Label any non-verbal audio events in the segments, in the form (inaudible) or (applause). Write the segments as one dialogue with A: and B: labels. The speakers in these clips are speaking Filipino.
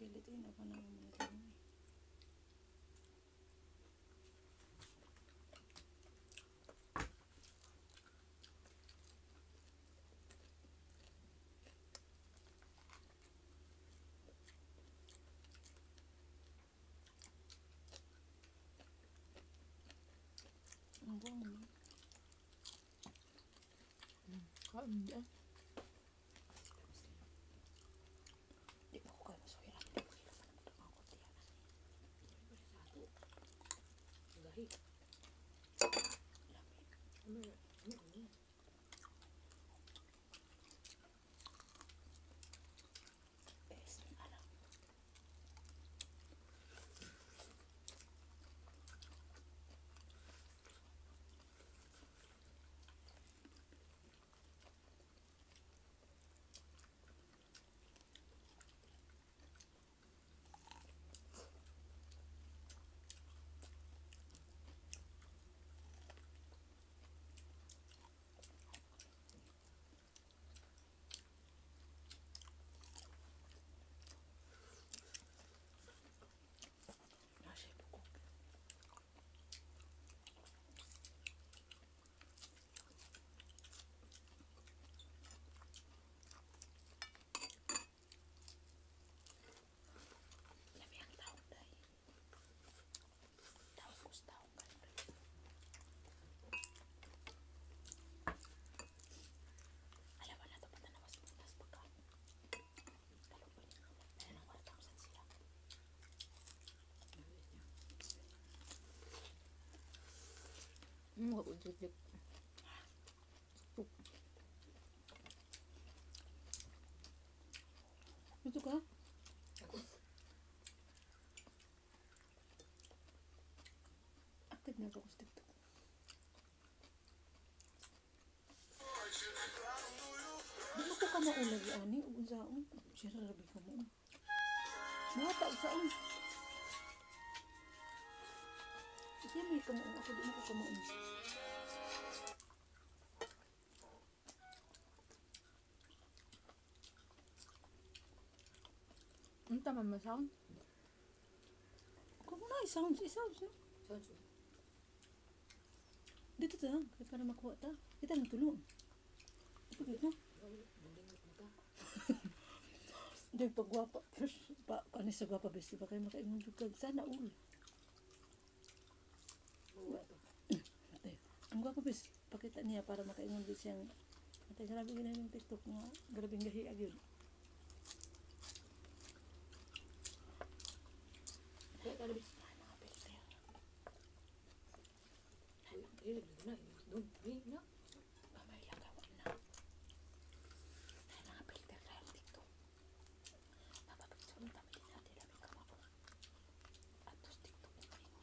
A: Naman mo na tayo. Ang buong mo.
B: Kain dyan.
A: Peace.
B: Hmm, ako jik
A: Ito ka?
C: Ako.
A: Akit na ako sa TikTok. Di mo ko ka maulag ani unsaon? Sira rabi ka mo. Mata saon? Sige may ka mo ako di mo ko ka mo.
B: Ang tama mo sound?
A: Mo na sounds sounds no.
C: Sounds.
A: Dito ta kay para makuha ta. Kita nang tulong. Ito na.
C: Bulingot mo ta. (laughs)
A: Di pagwapa first pa kani sa gwapa besti pa kay makaingon jud kag sana ul. Ang gwapa bes pakita niya para makaingon jud siyang Ate, grabe gina yung TikTok nga. Grabe ang gahi agyon.
C: Kaya ka nabi.
A: Ay, mga filter.
C: Uy, eh, naglago na. Doon. Eh, na.
A: Gamay lang gawa na. Ay, mga filter kaya ang TikTok. Mapapicture mo kami din natin. Dami ka mo. At tos TikTok mo kayo.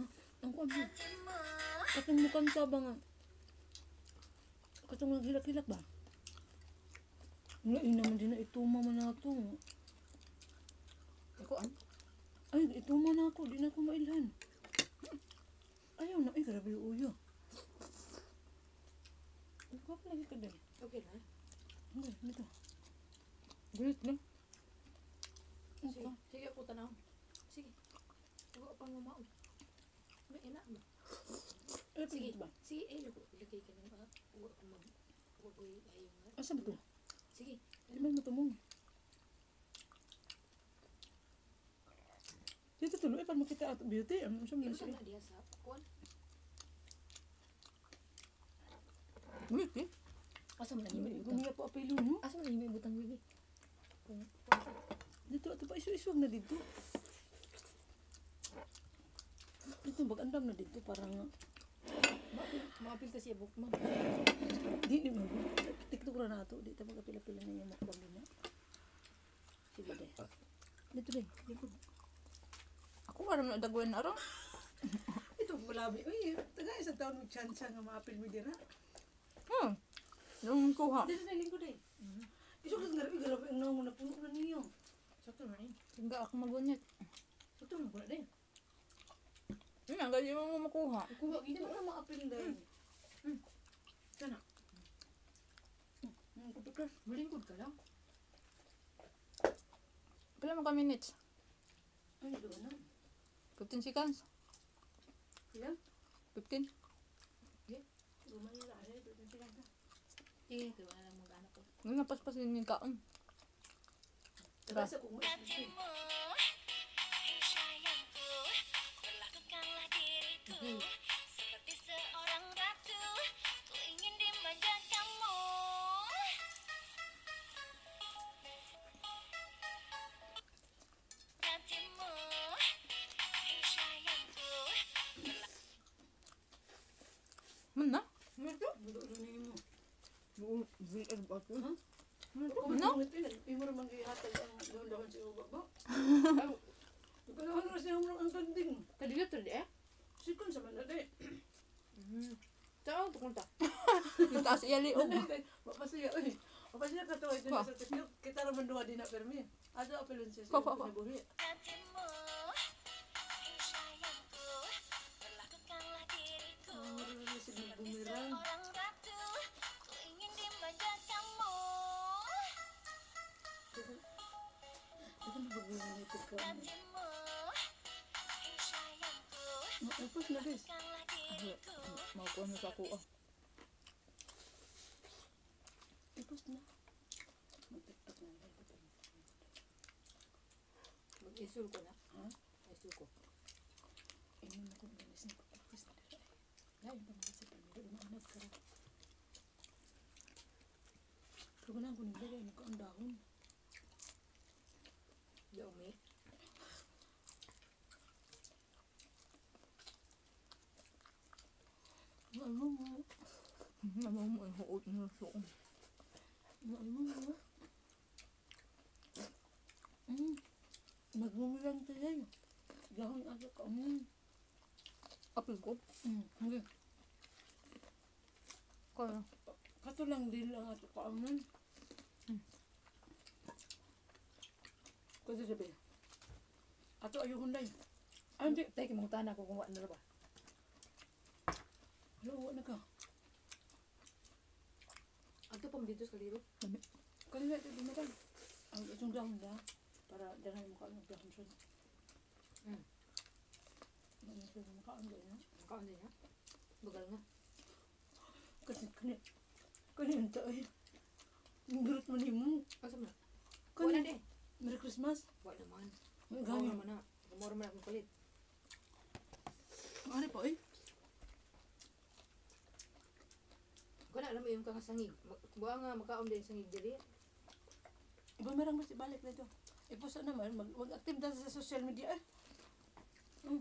A: Ah, mo. Katong mukhang ka ba nga? Katong naghilak-hilak ba? Nga, eh naman din na ituma man na ito.
C: Ako, an?
A: Ay, ituma na ako. Di na ako mailhan. Ayaw na. Ay, grabe yung uyo. Ikaw pa lagi ka din.
C: Okay na.
A: Hindi, dito.
B: Great na.
C: Sige, sige ako tanaw. Sige. Ako pa mamaon. May ina?
A: Ay,
C: Sige,
A: ba?
C: sige, eh, lago. Ilagay ka ng ah. Huwag ako mag... Huwag ko yung ayaw nga.
A: Asa ba ito?
C: Sige.
A: Di ba mo tumong? Dito tuloy, para makita ato beauty. Ano siya mo
C: Ito
A: na siya?
C: na diya sa kuwan.
B: Great eh.
C: Asa mo na yung butang?
A: Gumiya po apelo mo.
C: Asa mo na yung butang? Kung
A: Dito, ato pa isu-isuwag na dito. Dito, mag-andam na dito. Parang,
C: Maapil ta siya bukman.
A: di, di mo. TikTok ra na ato. Dito, mag-apila-pila na yung mukbang din. Sige, de. Dito, de. Dito.
B: Ako aram na dagwan na ron. (laughs)
A: Ito, malabi. Uy, taga isang taon mag-chance nga maapil mo dira.
B: Hmm. Nung kuha.
A: Dito na lingkod eh. Iso ka nga rin, grabe ang naman na puno na niyo.
C: Sakto rin.
B: Tingga ako magunit.
C: Sakto na pala din.
B: Yun ang galing mo makuha.
A: Kuha, hindi mo na maapil dahil.
C: Sana.
A: Hmm, Malingkod ka lang.
C: Pila mo ka minutes?
A: Ay, doon na.
C: 15 seconds?
A: Ilan?
C: 15?
A: Lumay na ay, doon sila na. Sige, kaya wala lang mga anak ko.
C: Ngayon napaspasin yung kaon.
A: Taga sa kung
D: diriku seperti seorang ratu. Ku ingin dimanja kamu. Hatimu, hai sayangku,
C: Man na?
A: Ito? Doon na yun mo.
C: VR ba ito?
A: Ha?
C: Ano?
A: Ano? Imo naman gihatag ang doon-doon sa uba ba? Kailangan na siya ang kanding.
C: Kadiyo to di (laughs) eh?
A: Sikon sa manade.
C: Saan ito kunta? Yung taas iya liog.
A: Mapasaya, oy. Mapasaya ka to, ito na sa tiktok. Kita naman duha din na permi. Ada apelon siya
C: Ko,
A: sa
C: ko, ko.
A: pinabuhi.
D: hatimu, hai sayangku, sayangku,
A: Maupos na guys.
D: perlakukanlah diriku
C: Makuha na sa ako ah.
A: Upos na. Mag-tiktok na lang.
C: Mag-isul ko na.
A: Ha?
C: Isul ko.
A: Inom ako ng galis na pagpapis na dito. Lain pa naman sa pamilya. Umaanap ka. Pero na ako nilagay. Muka ang dahon.
C: Di umi.
A: Ano mo?
C: Ano mo yung huot mo sa um.
A: Ano mo? Mm. Nagmumulan tayo. Dahon ako ka. Mm.
C: Apil ko.
A: Mm. Hindi.
C: Kaya.
A: Kato lang din lang ato ka. Mm. Kasi sabi. Ato ayo hunday. Ah, hindi.
C: Tay, kimang tanan ko kung ano na ba.
A: Hello, na ka.
C: Ato pang dito sa kaliro.
A: Kanina ito dumatag. Ang itong dahon na. Para danahin mo ka ang dahon siya.
C: Mm.
A: Ano siya na makaano na.
C: Kaon din ha? Bagal nga.
A: Kasi kanina. Kanina tayo. Yung gurot mo ni mo.
C: Asa mo na?
A: Kanina.
C: Wala din.
A: Merry Christmas.
C: Wala naman.
A: Ang
C: Gawin
A: gani.
C: naman na. Gamora man akong palit.
A: Ano pa eh?
C: Alam mo yung kakasangig. Buwa nga makaon din sangig diri.
A: Iba merang mas ibalik na ito. Ipuso naman, mag, mag-active na sa social media eh. Mm.